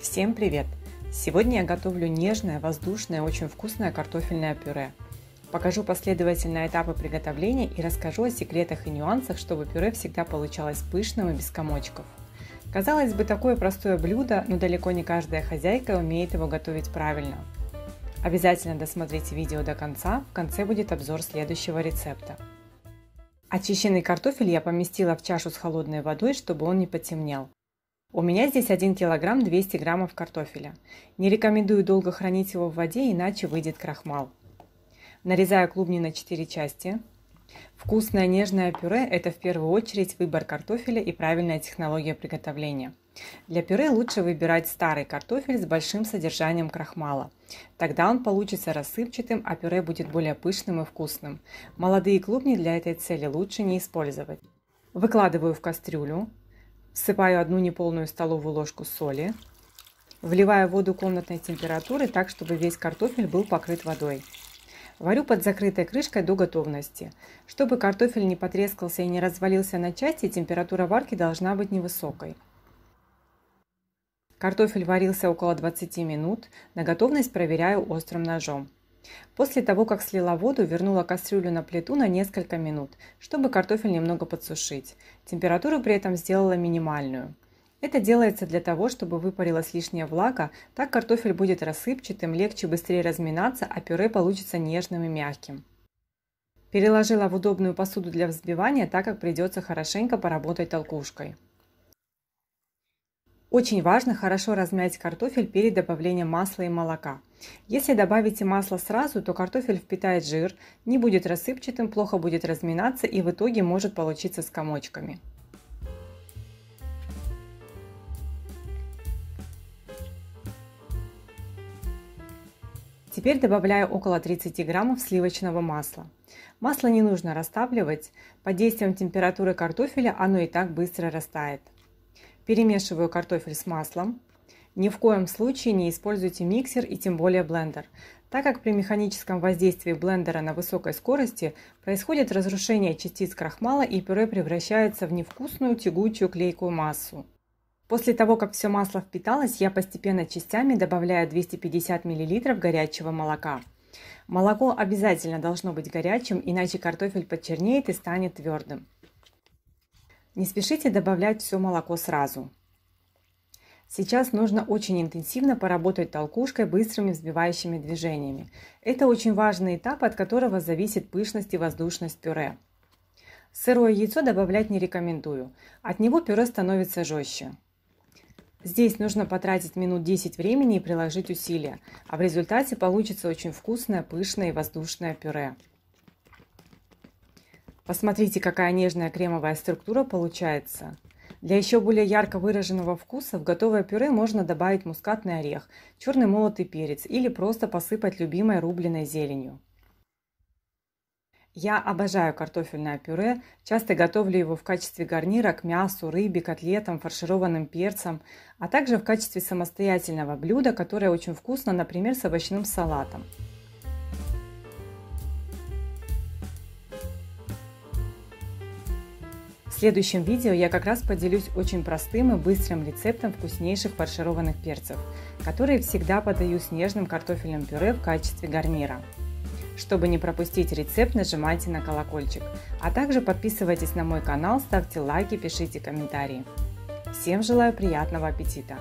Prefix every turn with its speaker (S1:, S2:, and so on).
S1: Всем привет! Сегодня я готовлю нежное, воздушное, очень вкусное картофельное пюре. Покажу последовательные этапы приготовления и расскажу о секретах и нюансах, чтобы пюре всегда получалось пышным и без комочков. Казалось бы, такое простое блюдо, но далеко не каждая хозяйка умеет его готовить правильно. Обязательно досмотрите видео до конца, в конце будет обзор следующего рецепта. Очищенный картофель я поместила в чашу с холодной водой, чтобы он не потемнел. У меня здесь 1 килограмм 200 граммов картофеля. Не рекомендую долго хранить его в воде, иначе выйдет крахмал. Нарезаю клубни на 4 части. Вкусное нежное пюре – это в первую очередь выбор картофеля и правильная технология приготовления. Для пюре лучше выбирать старый картофель с большим содержанием крахмала. Тогда он получится рассыпчатым, а пюре будет более пышным и вкусным. Молодые клубни для этой цели лучше не использовать. Выкладываю в кастрюлю, Всыпаю одну неполную столовую ложку соли. Вливаю воду комнатной температуры так, чтобы весь картофель был покрыт водой. Варю под закрытой крышкой до готовности. Чтобы картофель не потрескался и не развалился на части, температура варки должна быть невысокой. Картофель варился около 20 минут. На готовность проверяю острым ножом. После того, как слила воду, вернула кастрюлю на плиту на несколько минут, чтобы картофель немного подсушить. Температуру при этом сделала минимальную. Это делается для того, чтобы выпарилась лишняя влага, так картофель будет рассыпчатым, легче быстрее разминаться, а пюре получится нежным и мягким. Переложила в удобную посуду для взбивания, так как придется хорошенько поработать толкушкой. Очень важно хорошо размять картофель перед добавлением масла и молока. Если добавите масло сразу, то картофель впитает жир, не будет рассыпчатым, плохо будет разминаться и в итоге может получиться с комочками. Теперь добавляю около 30 граммов сливочного масла. Масло не нужно растапливать, под действием температуры картофеля оно и так быстро растает. Перемешиваю картофель с маслом. Ни в коем случае не используйте миксер и тем более блендер, так как при механическом воздействии блендера на высокой скорости происходит разрушение частиц крахмала и пюре превращается в невкусную тягучую клейкую массу. После того, как все масло впиталось, я постепенно частями добавляю 250 мл горячего молока. Молоко обязательно должно быть горячим, иначе картофель почернеет и станет твердым. Не спешите добавлять все молоко сразу. Сейчас нужно очень интенсивно поработать толкушкой быстрыми взбивающими движениями. Это очень важный этап, от которого зависит пышность и воздушность пюре. Сырое яйцо добавлять не рекомендую. От него пюре становится жестче. Здесь нужно потратить минут 10 времени и приложить усилия, а в результате получится очень вкусное, пышное и воздушное пюре. Посмотрите, какая нежная кремовая структура получается. Для еще более ярко выраженного вкуса в готовое пюре можно добавить мускатный орех, черный молотый перец или просто посыпать любимой рубленой зеленью. Я обожаю картофельное пюре, часто готовлю его в качестве гарнира к мясу, рыбе, котлетам, фаршированным перцем, а также в качестве самостоятельного блюда, которое очень вкусно, например, с овощным салатом. В следующем видео я как раз поделюсь очень простым и быстрым рецептом вкуснейших фаршированных перцев, которые всегда подаю с нежным картофельным пюре в качестве гарнира. Чтобы не пропустить рецепт, нажимайте на колокольчик, а также подписывайтесь на мой канал, ставьте лайки, пишите комментарии. Всем желаю приятного аппетита!